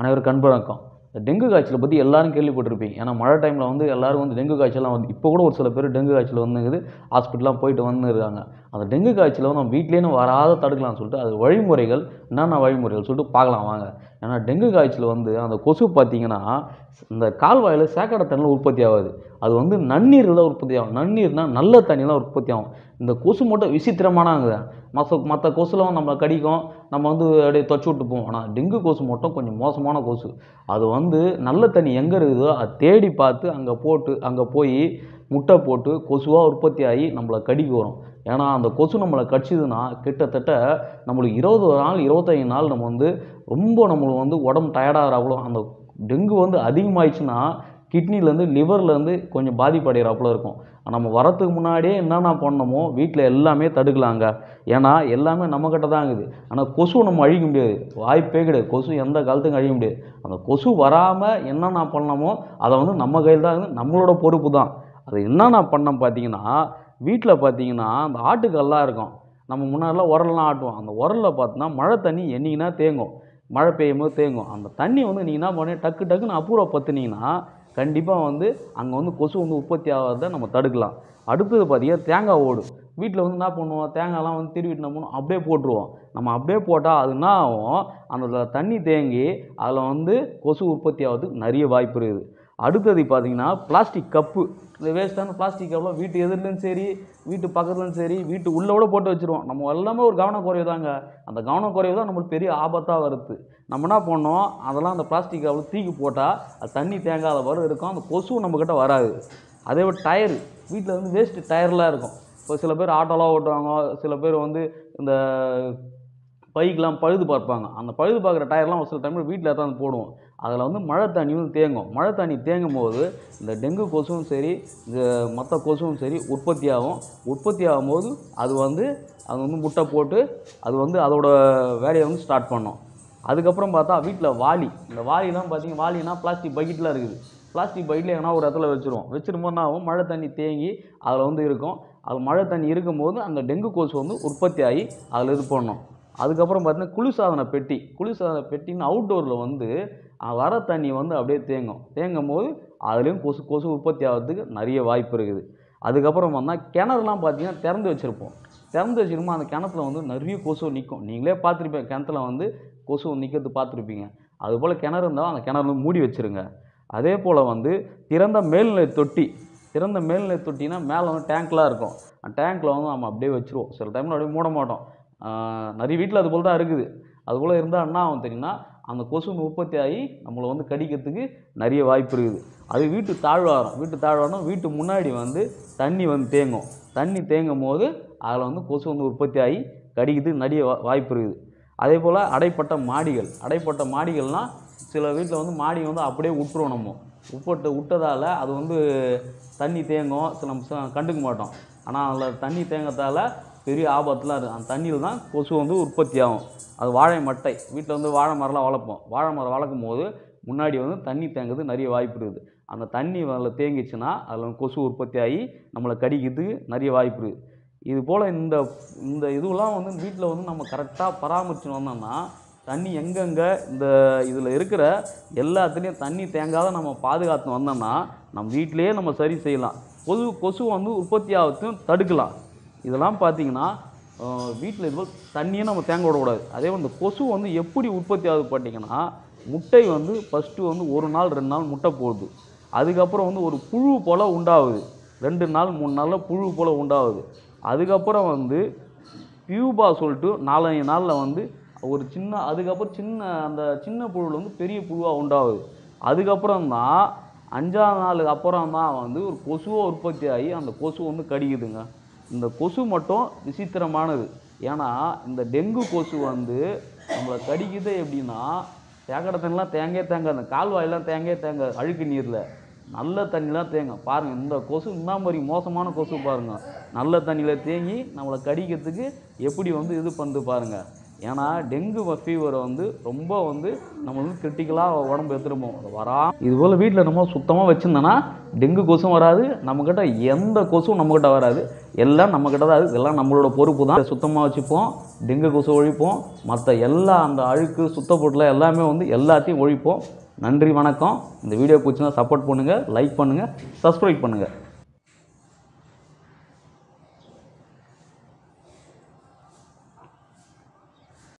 அனைவருக்கும் அன்பு வணக்கம். இந்த டெங்கு காய்ச்சலை பற்றி எல்லாரும் கேள்விப்பட்டிருப்பீங்க. ஏன்னா மழை டைமில் வந்து எல்லாரும் வந்து டெங்கு காய்ச்சலாம் வந்து இப்போ கூட ஒரு சில பேர் டெங்கு காய்ச்சல் வந்துங்குது ஹாஸ்பிட்டலாம் போயிட்டு வந்துருக்காங்க. அந்த டெங்கு காய்ச்சலை வந்து நம்ம வீட்லேயே வராத தடுக்கலாம்னு சொல்லிட்டு அது வழிமுறைகள் என்னென்ன வழிமுறைகள் சொல்லிட்டு பார்க்கலாம் வாங்க. ஏன்னா டெங்கு காய்ச்சல் வந்து அந்த கொசு பார்த்தீங்கன்னா இந்த கால்வாயில் சேக்கடை தண்ணியில் உற்பத்தி ஆகாது. அது வந்து நன்னீரில் தான் உற்பத்தி ஆகும். நன்னீர்னா நல்ல தண்ணியில் உற்பத்தி ஆகும். இந்த கொசு மட்டும் விசித்திரமானாங்க மற்ற மற்ற கொசுலாம் நம்ம கடிக்கும். நம்ம வந்து அப்படியே தொச்சு விட்டு போவோம் ஆனால் டெங்கு கொசு மட்டும் கொஞ்சம் மோசமான கொசு. அது வந்து நல்ல தண்ணி எங்கே இருக்குதோ அதை தேடி பார்த்து அங்கே போட்டு அங்கே போய் முட்டை போட்டு கொசுவாக உற்பத்தி ஆகி நம்மளை கடிக்க வரும். ஏன்னா அந்த கொசு நம்மளை கடிச்சதுன்னா கிட்டத்தட்ட நம்மளுக்கு இருபது நாள் இருபத்தைந்து நாள் நம்ம வந்து ரொம்ப நம்மளுக்கு வந்து உடம்பு டயர்டாகிறாப்புல அந்த டெங்கு வந்து அதிகமாயிடுச்சுன்னா கிட்னிலேருந்து லிவர்லேருந்து கொஞ்சம் பாதிப்படைகிறாப்புல இருக்கும். நம்ம வரத்துக்கு முன்னாடியே என்னென்ன பண்ணணுமோ வீட்டில் எல்லாமே தடுக்கலாங்க. ஏன்னா எல்லாமே நம்மக்கிட்ட தான் இருக்குது. ஆனால் கொசு நம்ம அழிக்க முடியாது. வாய்ப்பே கிடையாது. கொசு எந்த காலத்துக்கும் அழிக்க முடியாது. அந்த கொசு வராமல் என்னென்ன பண்ணணுமோ அதை வந்து நம்ம கையில் தான் இருக்குது. நம்மளோட பொறுப்பு தான். அது என்னென்ன பண்ணோம் பார்த்தீங்கன்னா வீட்டில் பார்த்தீங்கன்னா அந்த ஆட்டுக்கல்லாம் இருக்கும். நம்ம முன்னாடிலாம் உரல்லாம் ஆட்டுவோம். அந்த உரலில் பார்த்தோன்னா மழை தண்ணி என்னைக்குன்னா தேங்கும். மழை பெய்யும் போது தேங்கும். அந்த தண்ணி வந்து நீங்கள் என்ன பண்ணி டக்கு டக்குன்னு அப்புறப்படுத்துனீங்கன்னா கண்டிப்பாக வந்து அங்கே வந்து கொசு வந்து உற்பத்தி ஆகாத நம்ம தடுக்கலாம். அடுத்தது பார்த்தீங்கன்னா தேங்காய் ஓடு. வீட்டில் வந்து என்ன பண்ணுவோம்? தேங்காய்லாம் வந்து திருவிட்டு நம்ம அப்படியே போட்டுருவோம். நம்ம அப்படியே போட்டால் அது என்ன ஆகும்? அந்த தண்ணி தேங்கி அதில் வந்து கொசு உற்பத்தி ஆகிறதுக்கு நிறைய வாய்ப்பு இருக்குது. அடுத்தது பார்த்தீங்கன்னா பிளாஸ்டிக் கப்பு இந்த வேஸ்ட்டான பிளாஸ்டிக் கப்பெலாம் வீட்டு எதிர்லேயும் சரி வீட்டு பக்கத்துலையும் சரி வீட்டு உள்ளே கூட போட்டு வச்சுருவோம். நம்ம எல்லாமே ஒரு கவனக்குறைவு தாங்க. அந்த கவனக்குறைவு தான் நம்மளுக்கு பெரிய ஆபத்தாக வருது. நம்ம என்ன பண்ணோம்? அதெல்லாம் அந்த பிளாஸ்டிக் கப்பில் தூக்கி போட்டால் அது தண்ணி தேங்காத வரை இருக்கும். அந்த கொசுவும் நம்மக்கிட்ட வராது. அதே ஒரு டயரு வீட்டில் வந்து வேஸ்ட்டு டயர்லாம் இருக்கும். இப்போ சில பேர் ஆட்டோலாம் ஓட்டுவாங்க. சில பேர் வந்து இந்த பைக்கெலாம் பழுது பார்ப்பாங்க. அந்த பழுது பார்க்குற டயர்லாம் ஒரு சில டைமில் வீட்டில் தான் போடுவோம். அதில் வந்து மழை தண்ணி வந்து தேங்கும். மழை தண்ணி தேங்கும் போது இந்த டெங்கு கொசுவும் சரி இந்த மற்ற கொசுவும் சரி உற்பத்தி ஆகும் உற்பத்தி ஆகும்போது அது வந்து அது வந்து முட்டை போட்டு அது வந்து அதோட வேலையை வந்து ஸ்டார்ட் பண்ணும். அதுக்கப்புறம் பார்த்தா வீட்டில் வாளி. இந்த வாலிலாம் பார்த்தீங்கன்னா வாலினா பிளாஸ்டிக் பக்கெட்டில் இருக்குது. பிளாஸ்டிக் பக்கெட்டில் எங்கன்னா ஒரு இடத்துல வச்சுருவோம். வச்சிரும்போது என்ன ஆகும்? மழை தண்ணி தேங்கி அதில் வந்து இருக்கும். அது மழை தண்ணி இருக்கும்போது அந்த டெங்கு கொசு வந்து உற்பத்தி ஆகி அதில் இது பண்ணும். அதுக்கப்புறம் பார்த்தீங்கன்னா குளிர்சாதன பெட்டி. குளிர்சாதன பெட்டின்னு அவுட்டோரில் வந்து வர தண்ணி வந்து அப்படியே தேங்கும். தேங்கும் போது அதுலேயும் கொசு கொசு உற்பத்தி ஆகிறதுக்கு நிறைய வாய்ப்பு இருக்குது. அதுக்கப்புறம் வந்தால் கிணறுலாம் பார்த்தீங்கன்னா திறந்து வச்சுருப்போம். திறந்து வச்சிருப்போம் அந்த கிணத்துல வந்து நிறைய கொசு நிற்கும் நீங்களே பார்த்துருப்பீங்க கிணத்துல வந்து கொசு நிற்கிறது பார்த்துருப்பீங்க. அதுபோல் கிணறு இருந்தால் அந்த கிணறு வந்து மூடி வச்சுருங்க. அதே போல் வந்து திறந்த மேல்நிலை தொட்டி திறந்த மேல்நிலை தொட்டினா மேலே வந்து டேங்க்லாம் இருக்கும். அந்த டேங்க்கில் வந்து நம்ம அப்படியே வச்சுருவோம். சில டைமில் அப்படியே மூட மாட்டோம். நிறைய வீட்டில் அது போல் தான் இருக்குது. அதுபோல் இருந்தால் என்ன ஆகும் தெரியும்னா அந்த கொசு வந்து உற்பத்தி ஆகி நம்மளை வந்து கடிக்கிறதுக்கு நிறைய வாய்ப்பு இருக்குது. அது வீட்டு தாழ்வாரம் வீட்டு தாழ்வாரம் வீட்டு முன்னாடி வந்து தண்ணி வந்து தேங்கும். தண்ணி தேங்கும் போது அதில் வந்து கொசு வந்து உற்பத்தி ஆகி கடிக்கிறதுக்கு நிறைய வா- வாய்ப்பு இருக்குது. அதே போல் அடைப்பட்ட மாடிகள் அடைப்பட்ட மாடிகள்னால் சில வீட்டில் வந்து மாடி வந்து அப்படியே விட்டுருவோம் நம்ம. உப்பட்டு விட்டதால் அது வந்து தண்ணி தேங்கும் சில நம்ம ச- கண்டுக்க மாட்டோம். ஆனால் அதில் தண்ணி தேங்கத்தால் பெரிய ஆபத்துலாம் இருக்குது அந்த தண்ணியில் தான் கொசு வந்து உற்பத்தி ஆகும் அது வாழை மட்டை. வீட்டில் வந்து வாழை மரம்லாம் வளர்ப்போம். வாழை மரம் வளர்க்கும் போது முன்னாடி வந்து தண்ணி தேங்குறது நிறைய வாய்ப்பு இருக்குது. அந்த தண்ணி அதில் தேங்கிச்சுன்னா அதில் கொசு உற்பத்தி ஆகி நம்மளை கடிக்கிறதுக்கு நிறைய வாய்ப்பு இருக்குது. இது போல் இந்த இந்த இதுவெல்லாம் வந்து வீட்டில் வந்து நம்ம கரெக்டாக பராமரிச்சுன்னு வந்தோம்னா தண்ணி எங்கெங்கே இந்த இதில் இருக்கிற எல்லாத்துலேயும் தண்ணி தேங்காத நம்ம பாதுகாத்து வந்தோம்னா நம்ம வீட்டிலேயே நம்ம சரி செய்யலாம். கொசு கொசு வந்து உற்பத்தி ஆகத்தையும் தடுக்கலாம். இதெல்லாம் பார்த்தீங்கன்னா வீட்டில் இதுபோல் தண்ணியை நம்ம தேங்க விடக்கூடாது. அதே மாதிரி இந்த கொசு வந்து எப்படி உற்பத்தி ஆகுது பார்த்தீங்கன்னா முட்டை வந்து ஃபஸ்ட்டு வந்து ஒரு நாள் ரெண்டு நாள் முட்டை போடுது. அதுக்கப்புறம் வந்து ஒரு புழு போல் உண்டாகுது. ரெண்டு நாள் மூணு நாளில் புழு போல் உண்டாகுது. அதுக்கப்புறம் வந்து பியூபா சொல்லிட்டு நாலஞ்சு நாளில் வந்து ஒரு சின்ன அதுக்கப்புறம் சின்ன அந்த சின்ன புழுவில் வந்து பெரிய புழுவாக உண்டாகுது. அதுக்கப்புறம் தான் அஞ்சாம் நாளுக்கு அப்புறம் தான் வந்து ஒரு கொசுவாக உற்பத்தி ஆகி அந்த கொசு வந்து கடிக்குதுங்க. இந்த கொசு மட்டும் விசித்திரமானது. ஏன்னா இந்த டெங்கு கொசு வந்து நம்மளை கடிக்குது எப்படின்னா தேக்கடை தண்ணிலாம் தேங்கே தேங்க அந்த கால்வாயெல்லாம் தேங்கே தேங்காது. அழுக்கு நீரில். நல்ல தண்ணிலாம் தேங்க பாருங்கள் இந்த கொசு இந்த மாதிரி மோசமான கொசு பாருங்கள் நல்ல தண்ணியில் தேங்கி நம்மளை கடிக்கிறதுக்கு எப்படி வந்து இது பண்ணுது பாருங்கள் ஏன்னா டெங்கு ஃபீவரை வந்து ரொம்ப வந்து நம்ம வந்து கிரிட்டிக்கலாக உடம்பு எடுத்துருப்போம். அது வரா இது போல் வீட்டில் நம்ம சுத்தமாக வச்சுருந்தோன்னா டெங்கு கொசும் வராது. நம்மக்கிட்ட எந்த கொசும் நம்மக்கிட்ட வராது. எல்லாம் நம்மக்கிட்ட தான் இருக்குது எல்லாம் நம்மளோட பொறுப்பு தான். சுத்தமாக வச்சுப்போம் டெங்கு கொசு ஒழிப்போம். மற்ற எல்லா அந்த அழுக்கு சுத்தப்பொருள் எல்லாமே வந்து எல்லாத்தையும் ஒழிப்போம். நன்றி வணக்கம். இந்த வீடியோ பிடிச்சினா சப்போர்ட் பண்ணுங்கள் லைக் பண்ணுங்கள் சப்ஸ்கிரைப் பண்ணுங்கள்